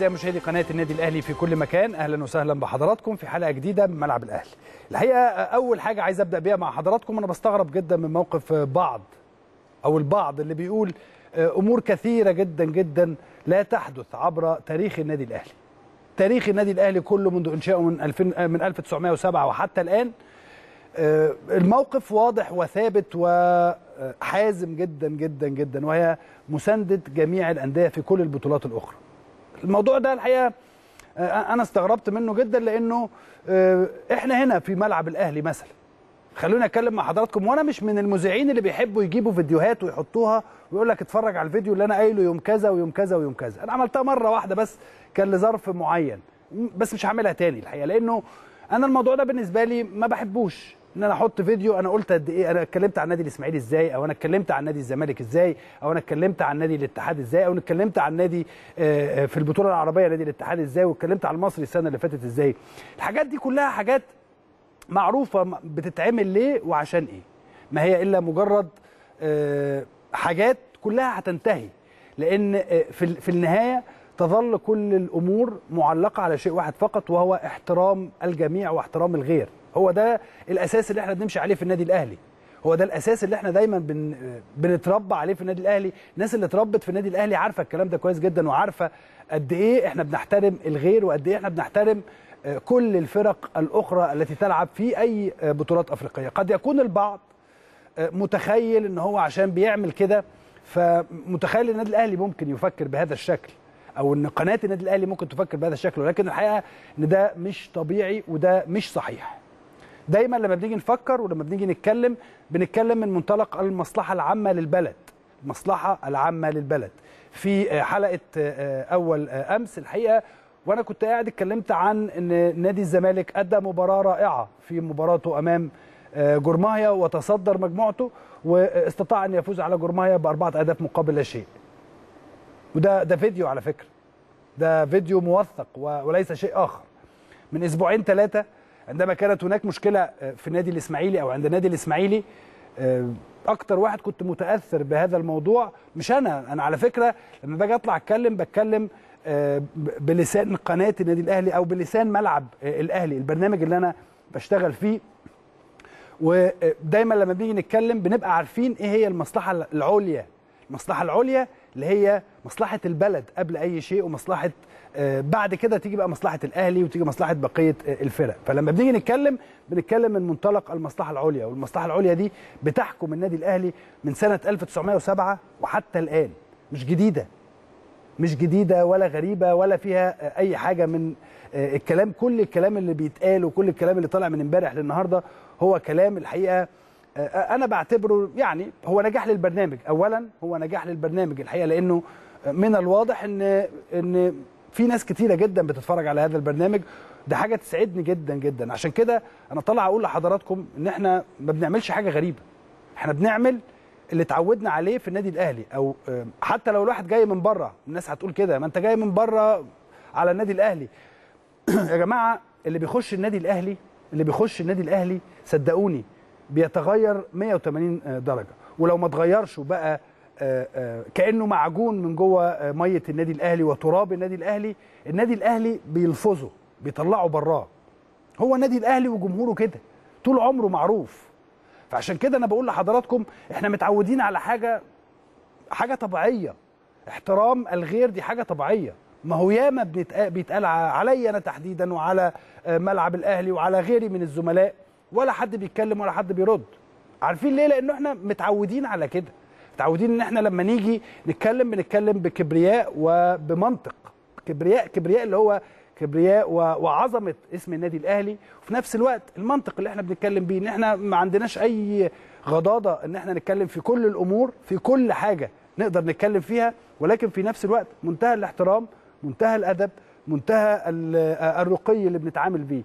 أعزائي مشاهدي قناة النادي الأهلي في كل مكان أهلا وسهلا بحضراتكم في حلقة جديدة من ملعب الأهلي. الحقيقة أول حاجة عايز أبدأ بيها مع حضراتكم أنا بستغرب جدا من موقف بعض أو البعض اللي بيقول أمور كثيرة جدا جدا لا تحدث عبر تاريخ النادي الأهلي. تاريخ النادي الأهلي كله منذ إنشائه من 2000 من 1907 وحتى الآن الموقف واضح وثابت وحازم جدا جدا جدا وهي مساندة جميع الأندية في كل البطولات الأخرى. الموضوع ده الحقيقة أنا استغربت منه جدا لأنه إحنا هنا في ملعب الأهلي مثلا. خلوني أتكلم مع حضراتكم وأنا مش من المذيعين اللي بيحبوا يجيبوا فيديوهات ويحطوها ويقول لك اتفرج على الفيديو اللي أنا قايله يوم كذا ويوم كذا ويوم كذا. أنا عملتها مرة واحدة بس كان لظرف معين بس مش هعملها تاني الحقيقة لأنه أنا الموضوع ده بالنسبة لي ما بحبوش. ان أنا أحط فيديو أنا قلت قد إيه أنا اتكلمت عن النادي الاسماعيلي إزاي أو أنا اتكلمت عن نادي الزمالك إزاي أو أنا اتكلمت عن نادي الاتحاد إزاي أو أنا اتكلمت عن نادي في البطولة العربية نادي الاتحاد إزاي واتكلمت عن المصري السنة اللي فاتت إزاي. الحاجات دي كلها حاجات معروفة بتتعمل ليه وعشان إيه. ما هي إلا مجرد حاجات كلها هتنتهي لأن في النهاية تظل كل الأمور معلقة على شيء واحد فقط وهو احترام الجميع واحترام الغير. هو ده الأساس اللي إحنا بنمشي عليه في النادي الأهلي. هو ده الأساس اللي إحنا دايما بن بنتربى عليه في النادي الأهلي. الناس اللي اتربت في النادي الأهلي عارفة الكلام ده كويس جدا وعارفة قد إيه إحنا بنحترم الغير وقد إيه إحنا بنحترم كل الفرق الأخرى التي تلعب في أي بطولات أفريقية. قد يكون البعض متخيل إن هو عشان بيعمل كده فمتخيل النادي الأهلي ممكن يفكر بهذا الشكل أو إن قناة النادي الأهلي ممكن تفكر بهذا الشكل ولكن الحقيقة إن ده مش طبيعي وده مش صحيح. دايما لما بنيجي نفكر ولما بنيجي نتكلم بنتكلم من منطلق المصلحة العامة للبلد. المصلحة العامة للبلد. في حلقة أول أمس الحقيقة وأنا كنت قاعد اتكلمت عن إن نادي الزمالك ادى مباراة رائعة في مباراته أمام جورماهيا وتصدر مجموعته واستطاع أن يفوز على جورماهيا بأربعة أهداف مقابل لا شيء. وده ده فيديو على فكرة. ده فيديو موثق وليس شيء آخر. من أسبوعين ثلاثة عندما كانت هناك مشكلة في النادي الإسماعيلي أو عند النادي الإسماعيلي أكتر واحد كنت متأثر بهذا الموضوع مش أنا أنا على فكرة لما باجي أطلع أتكلم بتكلم بلسان قناة النادي الأهلي أو بلسان ملعب الأهلي البرنامج اللي أنا بشتغل فيه. ودايما لما بنيجي نتكلم بنبقى عارفين إيه هي المصلحة العليا. المصلحة العليا اللي هي مصلحة البلد قبل أي شيء ومصلحة بعد كده تيجي بقى مصلحة الأهلي وتيجي مصلحة بقية الفرق. فلما بنيجي نتكلم بنتكلم من منطلق المصلحة العليا والمصلحة العليا دي بتحكم النادي الأهلي من سنة 1907 وحتى الآن. مش جديدة. مش جديدة ولا غريبة ولا فيها أي حاجة من الكلام. كل الكلام اللي بيتقال وكل الكلام اللي طالع من امبارح للنهاردة هو كلام الحقيقة أنا بعتبره يعني هو نجاح للبرنامج. اولا هو نجاح للبرنامج الحقيقة لأنه من الواضح إن إن في ناس كتيرة جدا بتتفرج على هذا البرنامج. ده حاجة تسعدني جدا جدا. عشان كده أنا طالع أقول لحضراتكم إن إحنا ما بنعملش حاجة غريبة. إحنا بنعمل اللي اتعودنا عليه في النادي الأهلي. أو حتى لو الواحد جاي من بره الناس هتقول كده. ما أنت جاي من بره على النادي الأهلي. يا جماعة اللي بيخش النادي الأهلي اللي بيخش النادي الأهلي صدقوني بيتغير 180 درجة. ولو ما اتغيرش وبقى كأنه معجون من جوه مية النادي الأهلي وتراب النادي الأهلي النادي الأهلي بيلفظه بيطلعه براه. هو النادي الأهلي وجمهوره كده طول عمره معروف. فعشان كده أنا بقول لحضراتكم إحنا متعودين على حاجة حاجة طبيعية. احترام الغير دي حاجة طبيعية. ما هو ياما بيتقال عليا أنا تحديدا وعلى ملعب الأهلي وعلى غيري من الزملاء. ولا حد بيتكلم ولا حد بيرد. عارفين ليه؟ لأنه إحنا متعودين على كده. متعودين إن إحنا لما نيجي نتكلم بنتكلم بكبرياء وبمنطق. كبرياء كبرياء اللي هو كبرياء وعظمة اسم النادي الأهلي. وفي نفس الوقت المنطق اللي إحنا بنتكلم بيه إن إحنا ما عندناش أي غضاضة إن إحنا نتكلم في كل الأمور في كل حاجة نقدر نتكلم فيها. ولكن في نفس الوقت منتهى الاحترام منتهى الأدب منتهى الرقي اللي بنتعامل بيه.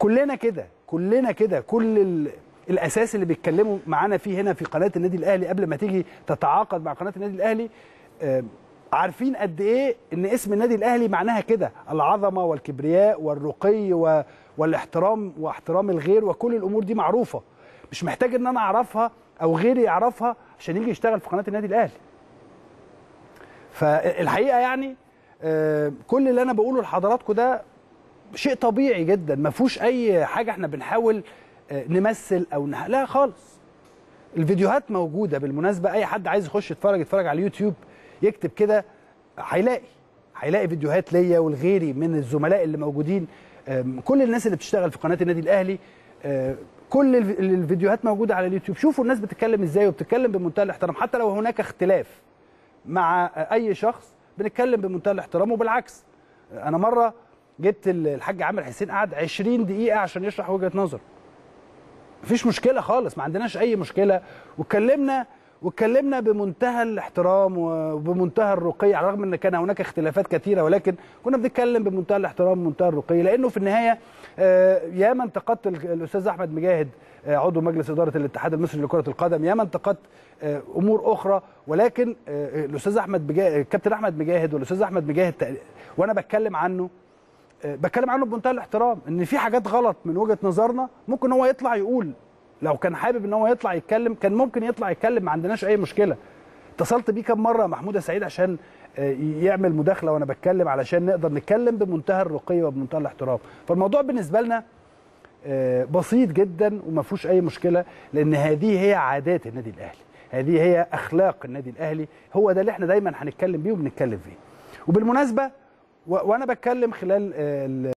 كلنا كده كلنا كده كل الأساس اللي بيتكلموا معانا فيه هنا في قناة النادي الأهلي قبل ما تيجي تتعاقد مع قناة النادي الأهلي عارفين قد إيه إن اسم النادي الأهلي معناها كده العظمة والكبرياء والرقي والاحترام واحترام الغير وكل الأمور دي معروفة. مش محتاج إن أنا أعرفها أو غيري يعرفها عشان يجي يشتغل في قناة النادي الأهلي. فالحقيقة يعني آه، كل اللي أنا بقوله لحضراتكم ده شيء طبيعي جدا. ما فيهوش أي حاجة إحنا بنحاول آه، نمثل أو نه... لا خالص. الفيديوهات موجودة. بالمناسبة أي حد عايز يخش يتفرج يتفرج على اليوتيوب يكتب كده هيلاقي هيلاقي فيديوهات ليا ولغيري من الزملاء اللي موجودين. كل الناس اللي بتشتغل في قناة النادي الأهلي آه، كل الف- الفيديوهات موجودة على اليوتيوب. شوفوا الناس بتتكلم إزاي وبتتكلم بمنتهى الاحترام. حتى لو هناك اختلاف مع أي شخص بنتكلم بمنتهى الاحترام وبالعكس. أنا مرة جبت ال- الحاج عامر حسين قعد 20 دقيقة عشان يشرح وجهة نظر مفيش مشكلة خالص ما عندناش أي مشكلة. واتكلمنا واتكلمنا بمنتهى الاحترام وبمنتهى الرقي على الرغم إن كان هناك اختلافات كثيرة ولكن كنا بنتكلم بمنتهى الاحترام ومنتهى الرقي. لأنه في النهاية آه، ياما انتقدت ال- الأستاذ أحمد مجاهد آه، عضو مجلس إدارة الاتحاد المصري لكرة القدم ياما انتقدت آه، أمور أخرى ولكن الأستاذ أحمد مجاهد الكابتن أحمد مجاهد والأستاذ أحمد مجاهد وأنا بتكلم عنه بتكلم عنه بمنتهى الاحترام إن في حاجات غلط من وجهة نظرنا ممكن هو يطلع يقول. لو كان حابب إن هو يطلع يتكلم كان ممكن يطلع يتكلم ما عندناش أي مشكلة. اتصلت بيه كم مرة محمود سعيد عشان آه، يعمل مداخلة وأنا بتكلم علشان نقدر نتكلم بمنتهى الرقي وبمنتهى الاحترام. فالموضوع بالنسبة لنا آه، بسيط جدا وما فيهوش أي مشكلة لأن هذه هي عادات النادي الأهلي. هذه هي أخلاق النادي الأهلي. هو ده اللي إحنا دايما هنتكلم بيه وبنتكلم فيه. وبالمناسبة وأنا بتكلم خلال ال-